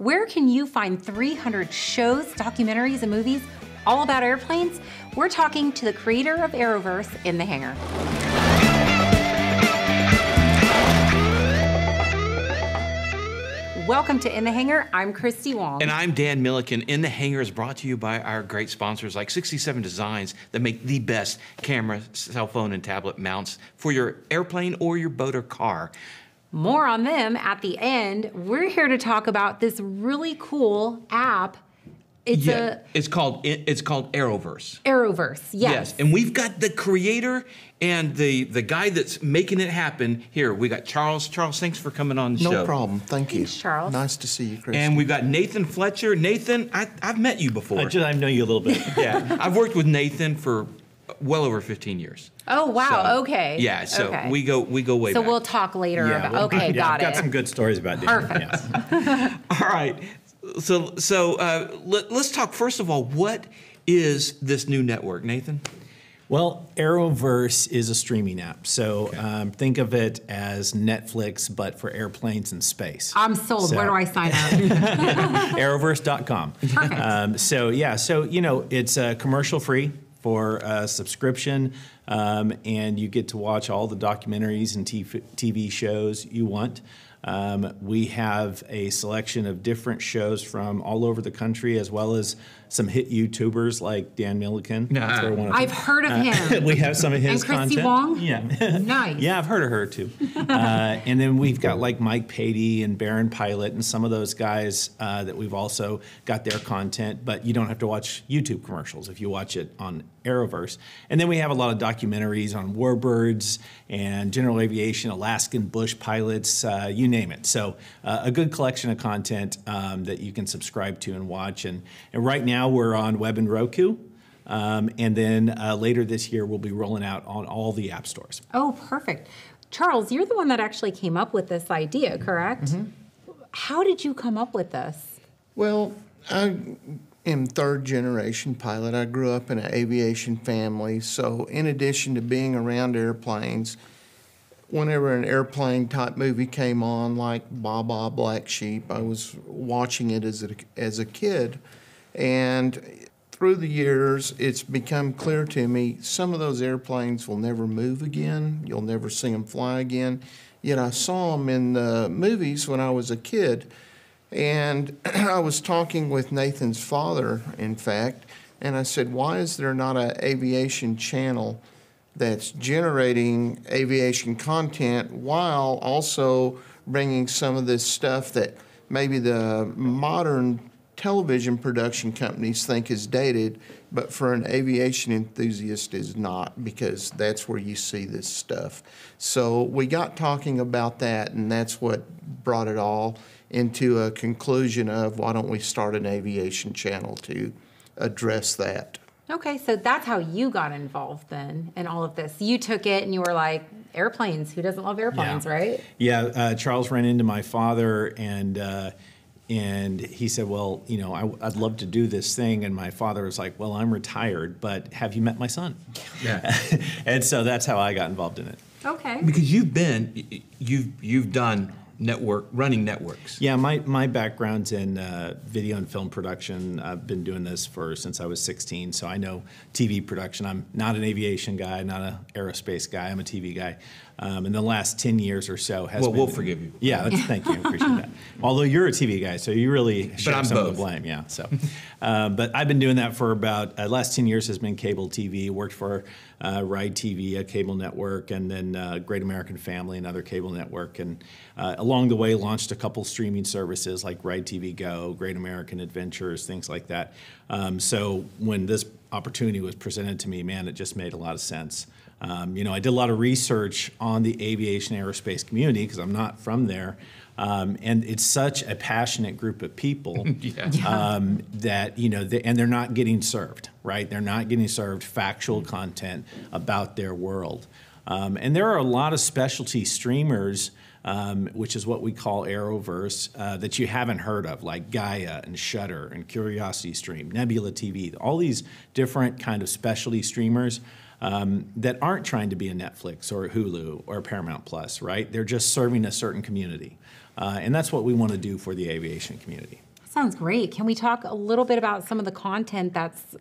Where can you find 300 shows, documentaries, and movies all about airplanes? We're talking to the creator of Aeroverse in the hangar. Welcome to In the Hangar. I'm Christy Wong. And I'm Dan Millican. In the Hangar is brought to you by our great sponsors like 67 Designs that make the best camera, cell phone, and tablet mounts for your airplane or your boat or car. More on them at the end. We're here to talk about this really cool app. It's yeah, it's called it's called Aeroverse. Aeroverse, yes. Yes, and we've got the creator and the the guy that's making it happen here. We got Charles. Charles, thanks for coming on the no show. No problem. Thank you, thanks, Charles. Nice to see you, Chris. And we've got Nathan Fletcher. Nathan, I, have met you before. I, just, I know you a little bit. yeah, I've worked with Nathan for well over 15 years. Oh wow! So, okay. Yeah. So okay. we go we go way so back. we'll talk later yeah, about. Well, okay, yeah, got I've it. Got some good stories about Dan. Perfect. Yes. All right. So so uh, let, let's talk first of all. What is this new network, Nathan? Well, Aeroverse is a streaming app. So okay. um, think of it as Netflix, but for airplanes in space. I'm sold. So, Where do I sign up? Aeroverse.com. Um, so, yeah, so, you know, it's uh, commercial free for a subscription, um, and you get to watch all the documentaries and TV shows you want. Um, we have a selection of different shows from all over the country, as well as some hit YouTubers like Dan Millican. Nah. I've heard of him. Uh, we have some of his and Christy content. Wong. Yeah, nice. yeah, I've heard of her too. Uh, and then we've got like Mike Patey and Baron Pilot and some of those guys uh, that we've also got their content. But you don't have to watch YouTube commercials if you watch it on Aeroverse. And then we have a lot of documentaries on warbirds and general aviation, Alaskan bush pilots, uh, you name it. So uh, a good collection of content um, that you can subscribe to and watch. And, and right now we're on web and Roku. Um, and then uh, later this year, we'll be rolling out on all the app stores. Oh, perfect. Charles, you're the one that actually came up with this idea, correct? Mm-hmm. How did you come up with this? Well, I am third generation pilot. I grew up in an aviation family. So, in addition to being around airplanes, whenever an airplane type movie came on, like Baa Baa Black Sheep, I was watching it as a, as a kid. And through the years, it's become clear to me some of those airplanes will never move again. You'll never see them fly again. Yet I saw them in the movies when I was a kid. And I was talking with Nathan's father, in fact, and I said, Why is there not an aviation channel that's generating aviation content while also bringing some of this stuff that maybe the modern television production companies think is dated, but for an aviation enthusiast is not because that's where you see this stuff. So we got talking about that, and that's what brought it all into a conclusion of why don't we start an aviation channel to address that. Okay, so that's how you got involved then in all of this. You took it and you were like, airplanes, who doesn't love airplanes, yeah. right? Yeah, uh, Charles ran into my father and uh, and he said, "Well, you know, I, would love to do this thing." And my father was like, "Well, I'm retired, but have you met my son?" Yeah. and so that's how I got involved in it. Okay. Because you've been, you've you've done network running networks. Yeah, my, my background's in uh, video and film production. I've been doing this for since I was 16, so I know TV production. I'm not an aviation guy, not an aerospace guy. I'm a TV guy. Um, in the last 10 years or so has well, been, we'll forgive you. Yeah, thank you. Appreciate that. Although you're a TV guy, so you really share some both. of the blame. Yeah. So, uh, but I've been doing that for about uh, last 10 years. Has been cable TV. Worked for uh, Ride TV, a cable network, and then uh, Great American Family, another cable network. And uh, along the way, launched a couple streaming services like Ride TV Go, Great American Adventures, things like that. Um, so when this opportunity was presented to me, man, it just made a lot of sense. Um, you know, I did a lot of research on the aviation aerospace community because I'm not from there. Um, and it's such a passionate group of people yeah. um, that you know, they, and they're not getting served, right? They're not getting served factual content about their world. Um, and there are a lot of specialty streamers, um, which is what we call Aeroverse, uh, that you haven't heard of, like Gaia and Shudder and Curiosity Stream, Nebula TV, all these different kind of specialty streamers um, that aren't trying to be a Netflix or a Hulu or Paramount Plus, right? They're just serving a certain community. Uh, and that's what we want to do for the aviation community. Sounds great. Can we talk a little bit about some of the content that's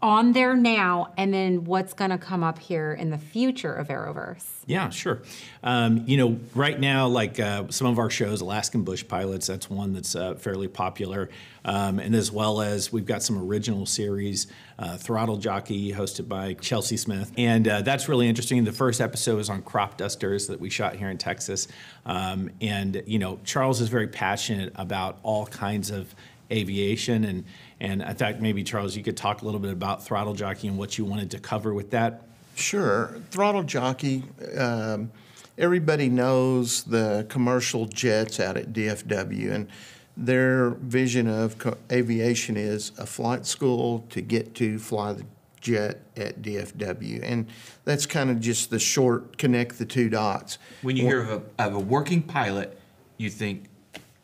on there now and then what's going to come up here in the future of Aeroverse? Yeah, sure. Um, you know, right now, like uh, some of our shows, Alaskan Bush Pilots, that's one that's uh, fairly popular. Um, and as well as we've got some original series, uh, Throttle Jockey, hosted by Chelsea Smith. And uh, that's really interesting. The first episode is on crop dusters that we shot here in Texas. Um, and, you know, Charles is very passionate about all kinds of aviation and and in fact maybe Charles you could talk a little bit about throttle jockey and what you wanted to cover with that Sure. Throttle Jockey, um, everybody knows the commercial jets out at DFW, and their vision of co- aviation is a flight school to get to fly the jet at DFW. And that's kind of just the short connect the two dots. When you hear of a, of a working pilot, you think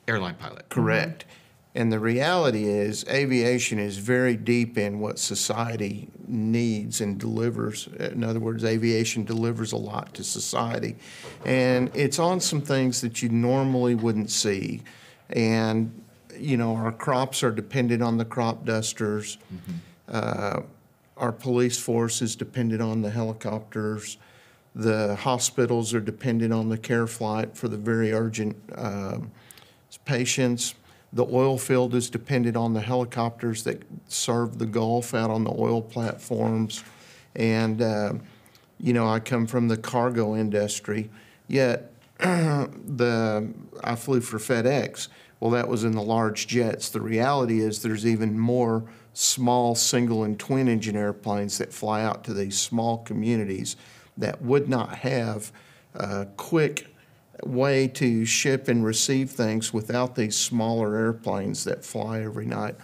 airline pilot. Correct. And the reality is, aviation is very deep in what society needs and delivers. In other words, aviation delivers a lot to society. And it's on some things that you normally wouldn't see. And, you know, our crops are dependent on the crop dusters. Uh, our police force is dependent on the helicopters. The hospitals are dependent on the care flight for the very urgent um, patients. The oil field is dependent on the helicopters that serve the Gulf out on the oil platforms. And, uh, you know, I come from the cargo industry, yet the I flew for FedEx. Well, that was in the large jets. The reality is there's even more small single and twin engine airplanes that fly out to these small communities that would not have a quick way to ship and receive things without these smaller airplanes that fly every night.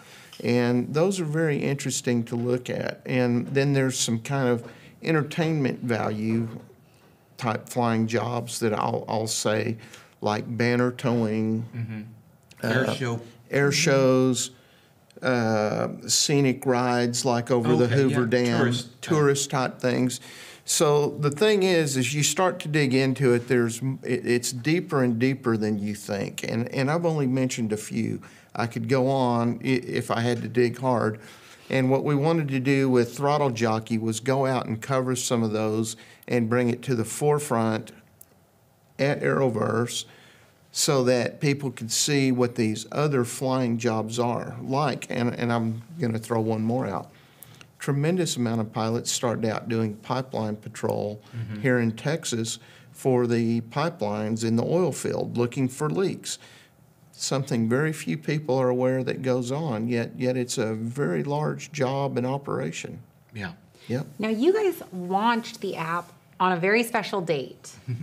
And those are very interesting to look at. And then there's some kind of entertainment value type flying jobs that I'll, I'll say, like banner towing, Air show. air shows, uh, scenic rides like over the Hoover yeah, Dam, tourist, uh, tourist type things. So the thing is, as you start to dig into it, there's it, it's deeper and deeper than you think. And and I've only mentioned a few. I could go on if I had to dig hard. And what we wanted to do with Throttle Jockey was go out and cover some of those and bring it to the forefront at Aeroverse so that people could see what these other flying jobs are like. And, and I'm going to throw one more out. Tremendous amount of pilots started out doing pipeline patrol mm-hmm. here in Texas for the pipelines in the oil field looking for leaks. Something very few people are aware that goes on, yet, yet it's a very large job and operation. Yeah. Yep. Now, you guys launched the app on a very special date.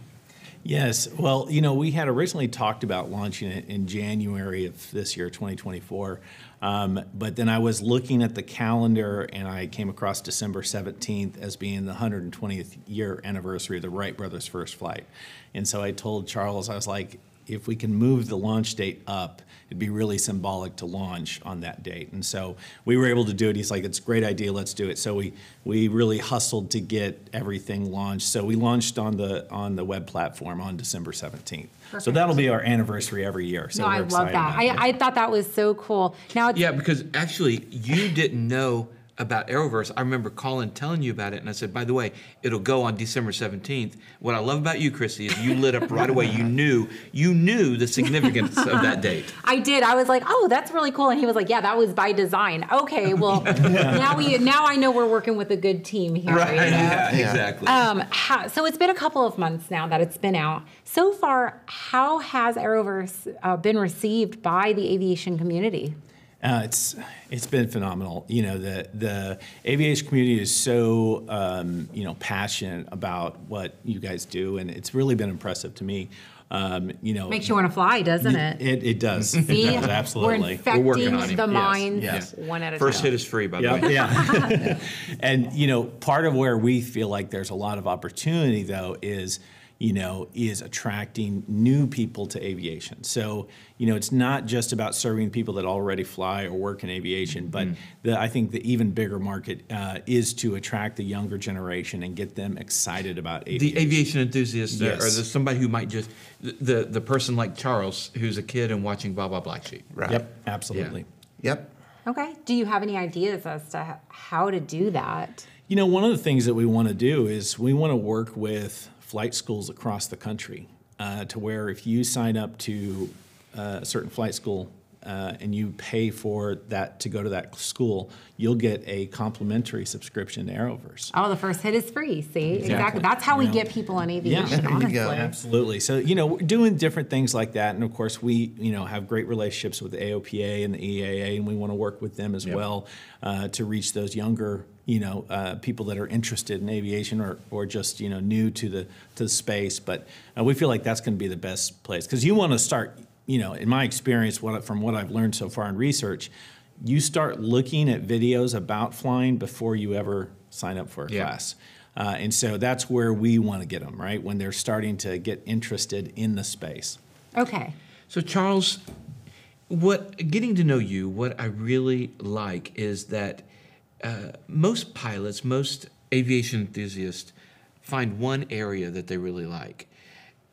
Yes. Well, you know, we had originally talked about launching it in January of this year, 2024. Um, but then I was looking at the calendar and I came across December 17th as being the 120th year anniversary of the Wright brothers' first flight. And so I told Charles, I was like, if we can move the launch date up, it'd be really symbolic to launch on that date. And so we were able to do it. He's like, it's a great idea, let's do it. So we we really hustled to get everything launched. So we launched on the on the web platform on December 17th. So that'll be our anniversary every year. So no, we're I love that. I, I thought that was so cool. Now, it's, Yeah, because actually you didn't know about Aeroverse. I remember Colin telling you about it, and I said, by the way, it'll go on December 17th. What I love about you, Christy, is you lit up right away. You knew you knew the significance of that date. I did. I was like, "Oh, that's really cool," and he was like, "Yeah, that was by design." Okay, well, now we now I know we're working with a good team here. you know? Yeah, exactly. Um, how, so it's been a couple of months now that it's been out. So far, how has Aeroverse uh, been received by the aviation community? Uh, it's it's been phenomenal. You know, the the aviation community is so um, you know passionate about what you guys do, and it's really been impressive to me. Um, you know, Makes you want to fly, doesn't it? It, it does. It does absolutely. We're infecting working on it. the Yes, minds yes. one at a First time. hit is free, by the way. yeah. and you know, part of where we feel like there's a lot of opportunity though is, you know, is attracting new people to aviation. So, you know, it's not just about serving people that already fly or work in aviation, but the, I think the even bigger market uh, is to attract the younger generation and get them excited about aviation. The aviation enthusiast, or- or the, somebody who might just the, the the person like Charles, who's a kid and watching Blah Blah Black Sheep. Right. Yep, absolutely. Yep. Okay. Do you have any ideas as to how to do that? You know, one of the things that we want to do is we want to work with flight schools across the country uh, to where if you sign up to uh, a certain flight school uh, and you pay for that to go to that school, you'll get a complimentary subscription to Aeroverse. Oh, the first hit is free. See, exactly. Exactly. That's how we know. get people in aviation. there you honestly. go. Absolutely. So, you know, we're doing different things like that. And of course, we, you know, have great relationships with the AOPA and the EAA, and we want to work with them as well uh, to reach those younger, you know, uh, people that are interested in aviation or, or just, you know, new to the, to the space. But uh, we feel like that's going to be the best place because you want to start, you know, in my experience, what, from what I've learned so far in research, you start looking at videos about flying before you ever sign up for a Yeah. class. Uh, and so that's where we want to get them, right? When they're starting to get interested in the space. Okay. So Charles, what getting to know you, what I really like is that uh, most pilots, most aviation enthusiasts, find one area that they really like.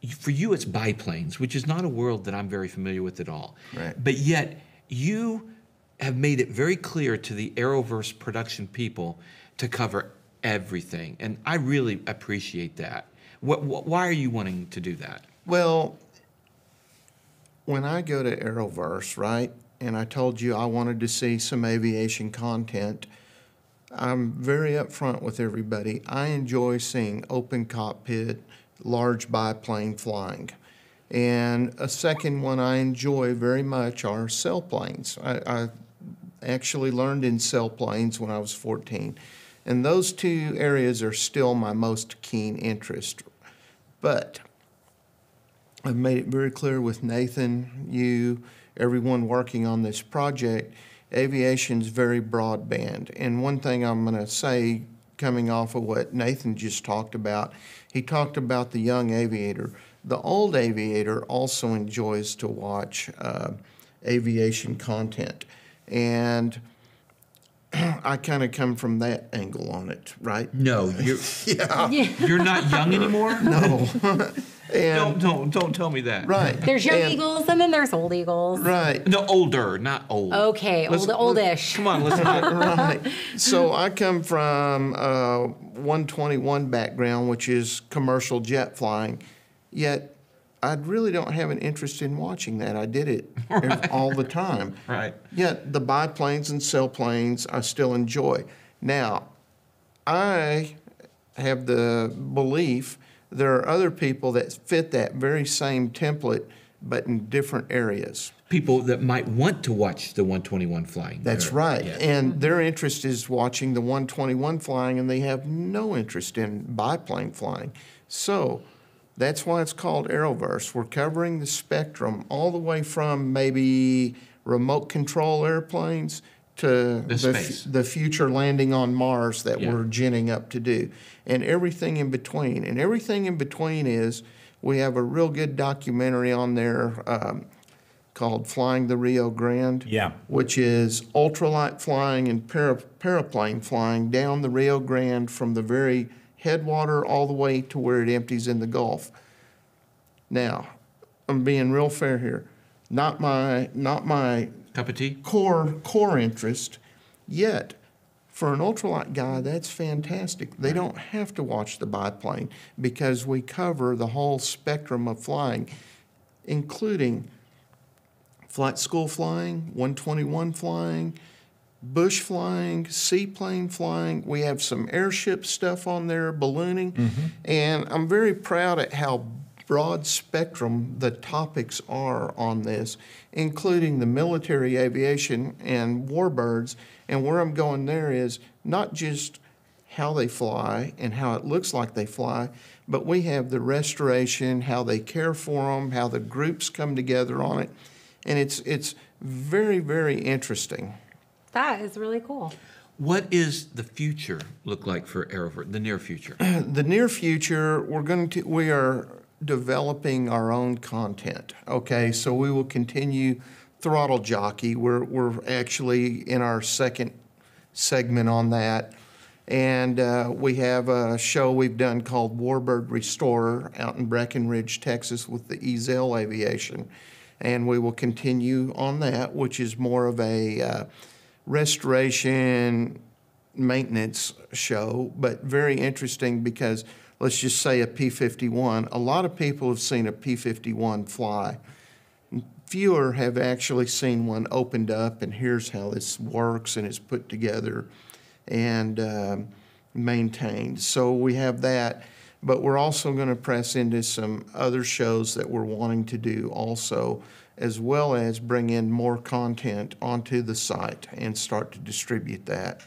For you, it's biplanes, which is not a world that I'm very familiar with at all. Right. But yet, you have made it very clear to the Aeroverse production people to cover everything, and I really appreciate that. What, what, why are you wanting to do that? Well, when I go to Aeroverse, right, and I told you I wanted to see some aviation content, I'm very upfront with everybody. I enjoy seeing open cockpit, large biplane flying. And a second one I enjoy very much are sailplanes. I, I actually learned in sailplanes when I was 14. And those two areas are still my most keen interest. But I've made it very clear with Nathan, you, everyone working on this project, aviation's very broadband. And one thing I'm going to say, coming off of what Nathan just talked about, he talked about the young aviator. The old aviator also enjoys to watch uh, aviation content. And I kind of come from that angle on it, right? No, you're Yeah. you're not young anymore. No. Don't don't don't tell me that. right. There's young and- eagles and then there's old eagles. Right. No, older, not old. Okay, Let's- old, oldish. Come on, let's not. right. So I come from uh, a 121 background, which is commercial jet flying, yet I really don't have an interest in watching that. I did it ev- all the time. Right. Yet the biplanes and sailplanes I still enjoy. Now, I have the belief there are other people that fit that very same template, but in different areas. People that might want to watch the 121 flying. That's Or- right. yeah. And their interest is watching the 121 flying, and they have no interest in biplane flying. So that's why it's called Aeroverse. We're covering the spectrum all the way from maybe remote control airplanes to The f- the future landing on Mars that Yeah. we're ginning up to do, and everything in between. And everything in between is we have a real good documentary on there um, called Flying the Rio Grande Yeah. which is ultralight flying and para, paraplane flying down the Rio Grande from the very headwater all the way to where it empties in the Gulf. Now, I'm being real fair here. Not my not my Cup of tea. core core interest, yet for an ultralight guy, that's fantastic. They don't have to watch the biplane because we cover the whole spectrum of flying, including flight school flying, 121 flying, bush flying, seaplane flying. We have some airship stuff on there, ballooning. Mm-hmm. And I'm very proud at how broad spectrum the topics are on this, including the military aviation and warbirds. And where I'm going there is not just how they fly and how it looks like they fly, but we have the restoration, how they care for them, how the groups come together on it, and it's it's very very interesting. That is really cool. What is the future look like for Aeroverse? The near future. the near future, we're going to, we are developing our own content. Okay, so we will continue Throttle Jockey. We're, we're actually in our second segment on that. And uh, we have a show we've done called Warbird Restorer out in Breckenridge, Texas with the Ezell Aviation. And we will continue on that, which is more of a uh, restoration maintenance show, but very interesting because let's just say a P 51. A lot of people have seen a P 51 fly. Fewer have actually seen one opened up, and here's how this works and it's put together and um, maintained. So we have that, but we're also going to press into some other shows that we're wanting to do also, as well as bring in more content onto the site and start to distribute that.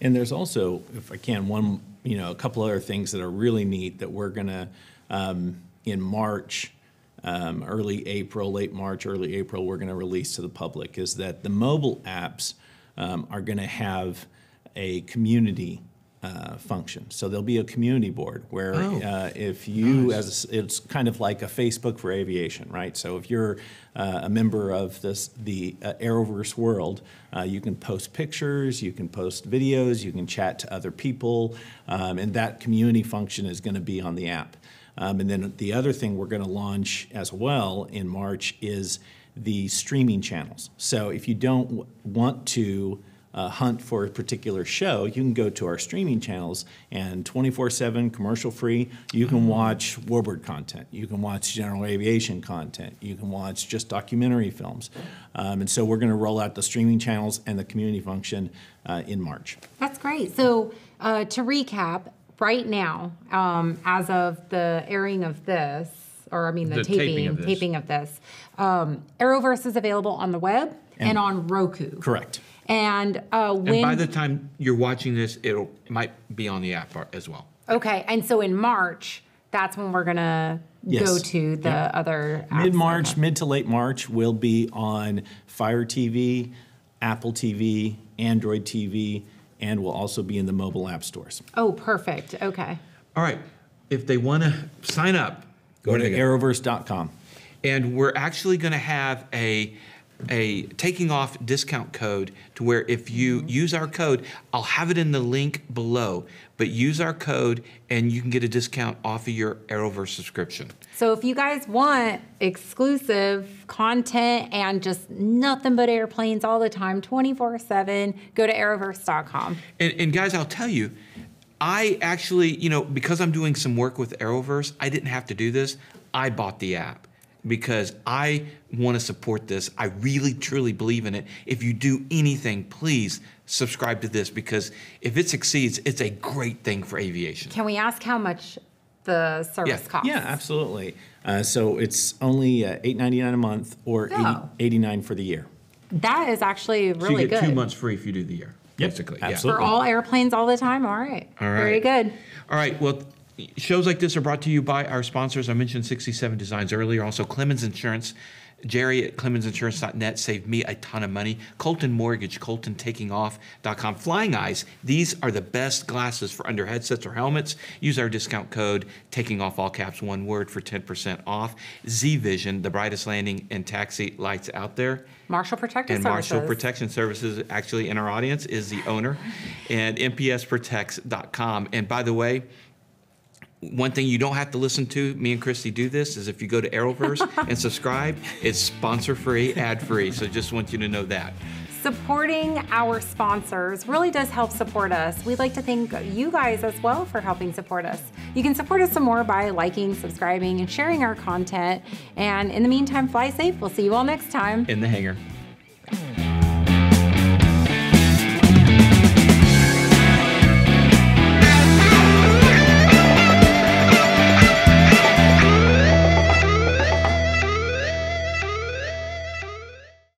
And there's also, if I can, one, you know, a couple other things that are really neat that we're gonna, um, in March, um, early April, late March, early April, we're gonna release to the public is that the mobile apps um, are gonna have a community uh, function. So there'll be a community board where Oh. uh, if you, as a- it's kind of like a Facebook for aviation, right? So if you're uh, a member of this the uh, Aeroverse world, uh, you can post pictures, you can post videos, you can chat to other people, um, and that community function is going to be on the app. Um, and then the other thing we're going to launch as well in March is the streaming channels. So if you don't w- want to uh, hunt for a particular show, you can go to our streaming channels and 24 7 commercial free. You can watch Warbird content, you can watch general aviation content, you can watch just documentary films. Um, and so we're going to roll out the streaming channels and the community function uh, in March. That's great. So uh, to recap, right now, um, as of the airing of this, or I mean the, The taping taping, of this. taping of this, um, Aeroverse is available on the web and, on Roku. Correct. And uh, when And by the time you're watching this, it'll it might be on the app ar- as well. okay, and so in March, that's when we're gonna go to the Yep. other. Mid March, mid to late March, will be on Fire TV, Apple TV, Android TV, and will also be in the mobile app stores. Oh, perfect. Okay. All right. If they want to sign up, Go where to do aeroverse.com. and we're actually going to have a a taking off discount code to where if you mm-hmm. use our code, I'll have it in the link below. But use our code and you can get a discount off of your Aeroverse subscription. So if you guys want exclusive content and just nothing but airplanes all the time, 24 7, go to aeroverse.com. And, and guys, I'll tell you, I actually, you know, because I'm doing some work with Aeroverse, I didn't have to do this. I bought the app because I want to support this. I really, truly believe in it. If you do anything, please subscribe to this because if it succeeds, it's a great thing for aviation. Can we ask how much the service Yeah. costs? Yeah, absolutely. Uh, so it's only uh, $8.99 a month or Oh. 80, 89 for the year. That is actually So really you get good. two months free if you do the year, Yep, basically. absolutely. For all airplanes all the time? All right. All right. Very good. All right. Well, shows like this are brought to you by our sponsors. I mentioned 67 Designs earlier. Also, Clemens Insurance. Jerry at ClemensInsurance.net saved me a ton of money. Colten Mortgage, ColtenTakingOff.com. Flying Eyes. These are the best glasses for under headsets or helmets. Use our discount code Taking Off all caps one word for 10% off. XeVision, the brightest landing and taxi lights out there. Marshal Protective Services. And Services. Marshal Protection Services, actually in our audience, is the owner, and mpsprotects.com. And by the way, one thing you don't have to listen to me and Christy do this is if you go to Aeroverse and subscribe, it's sponsor free, ad free. So just want you to know that. Supporting our sponsors really does help support us. We'd like to thank you guys as well for helping support us. You can support us some more by liking, subscribing, and sharing our content. And in the meantime, fly safe. We'll see you all next time. In the hangar.